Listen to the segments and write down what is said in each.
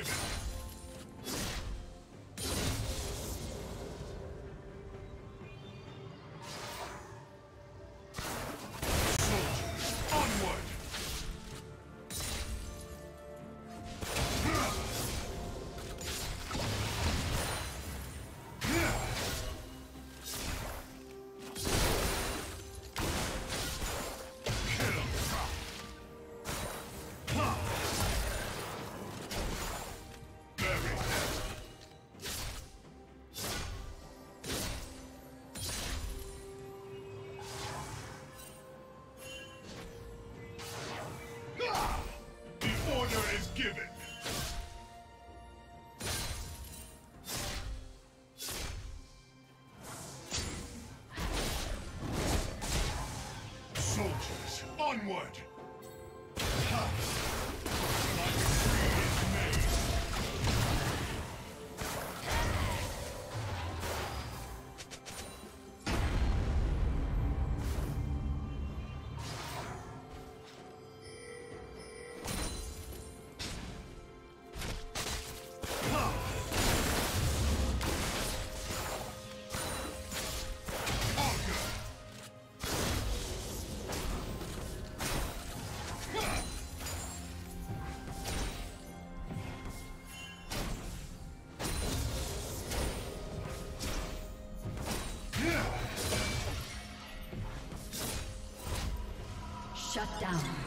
order onward! Shut down.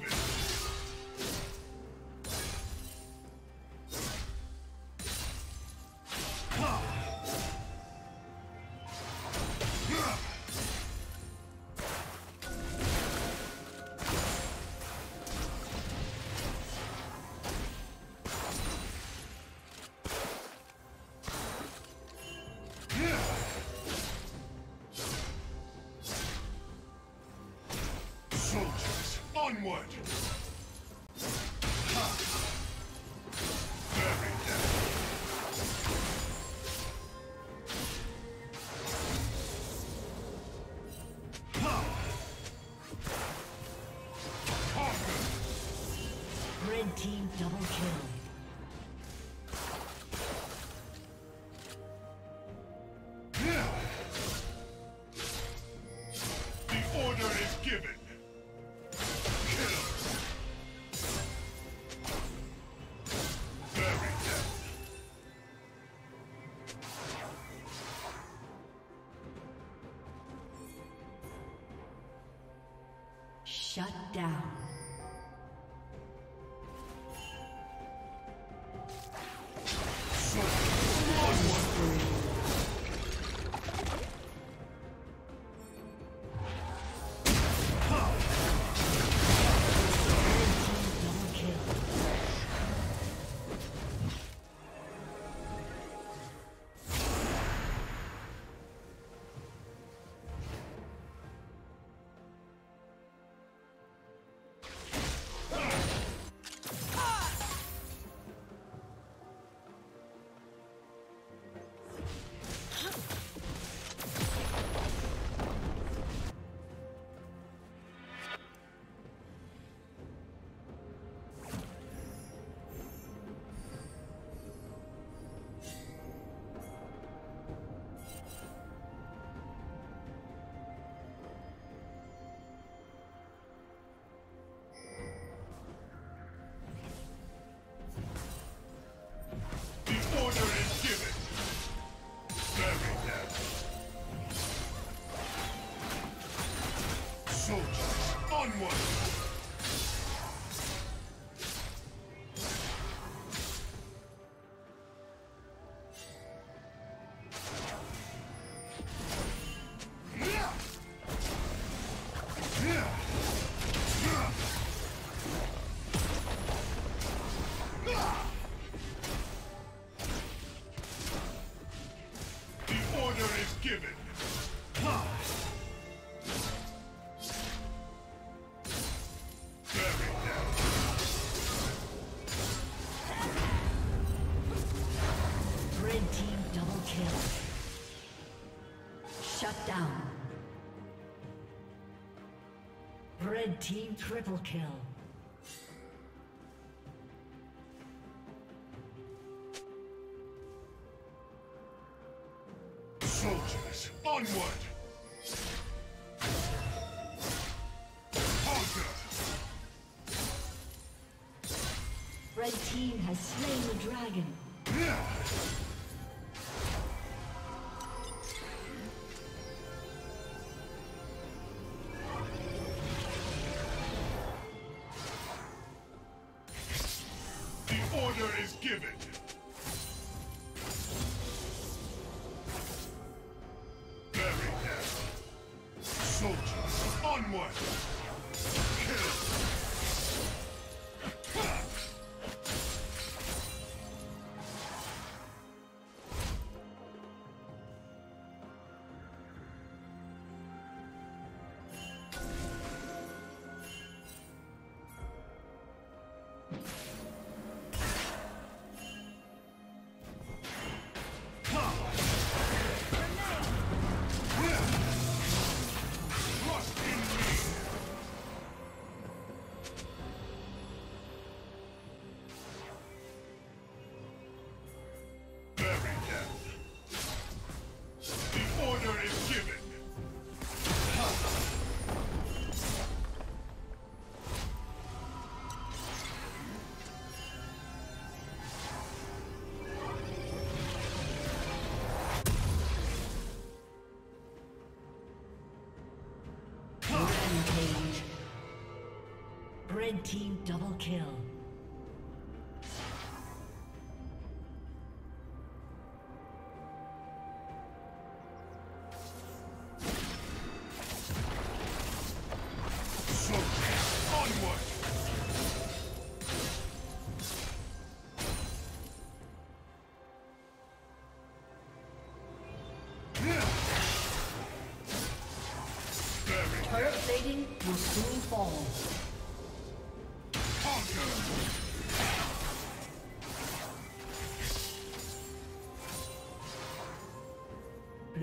forgiven. what? Shut down. team triple kill. Soldiers, onward! Red team has slain the dragon. Double kill.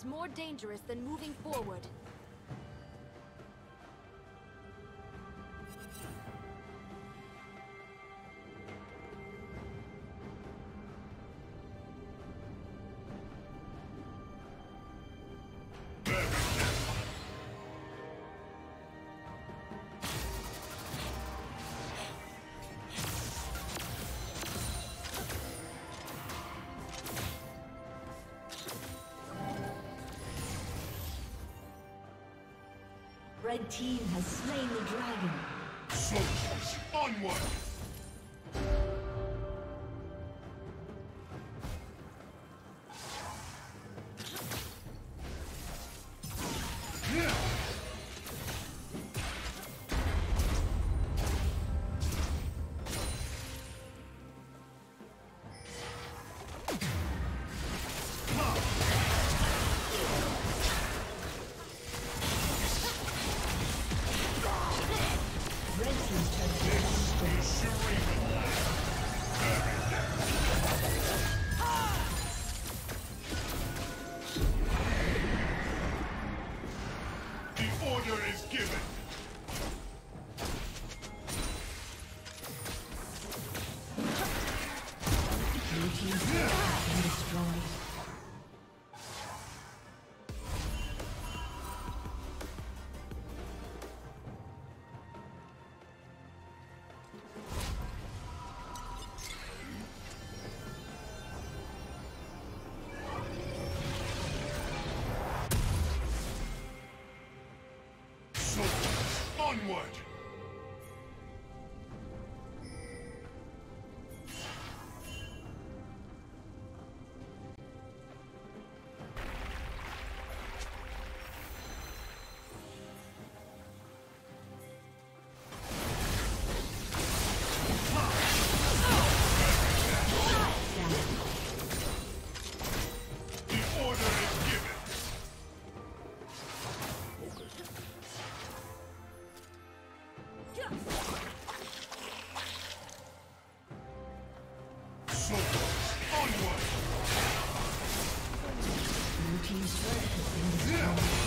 Is more dangerous than moving forward. Red team has slain the dragon. Soldiers, onward! Onward! Yeah.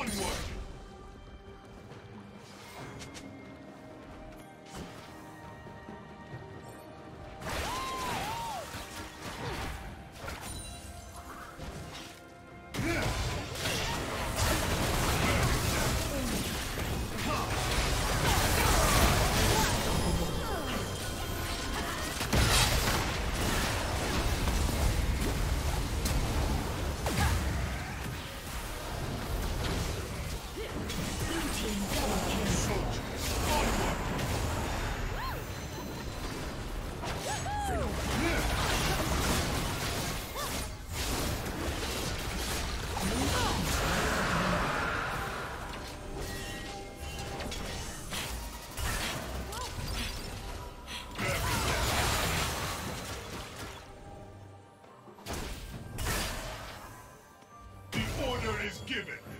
Onward! is given.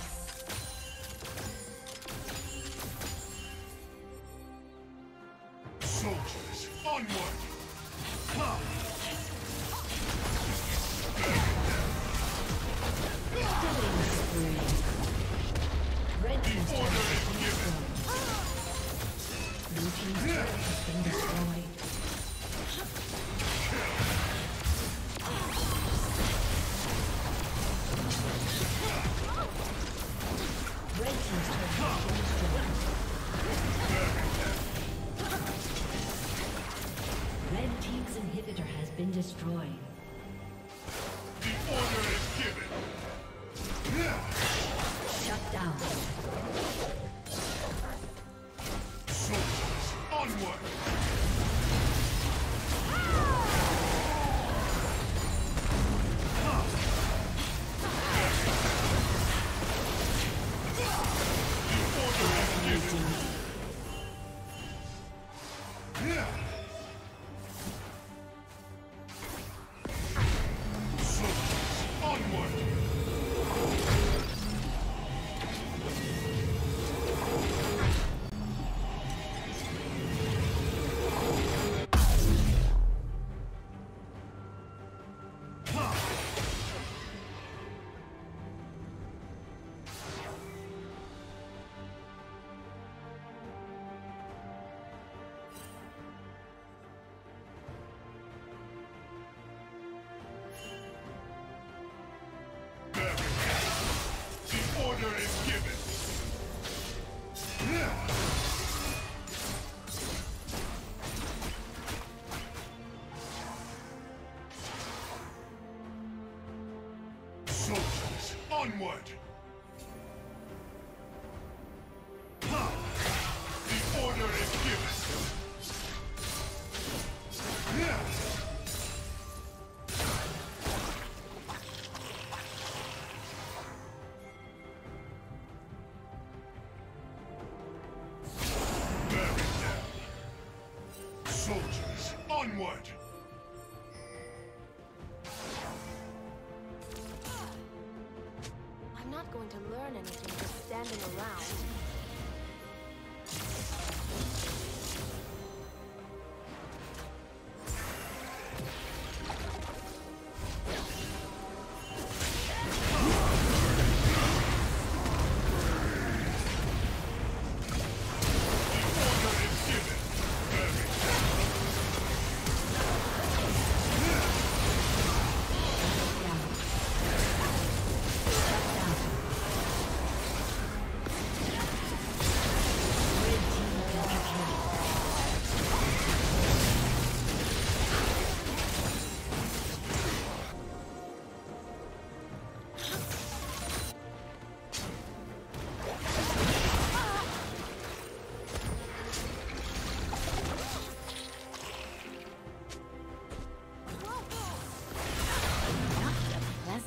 standing around.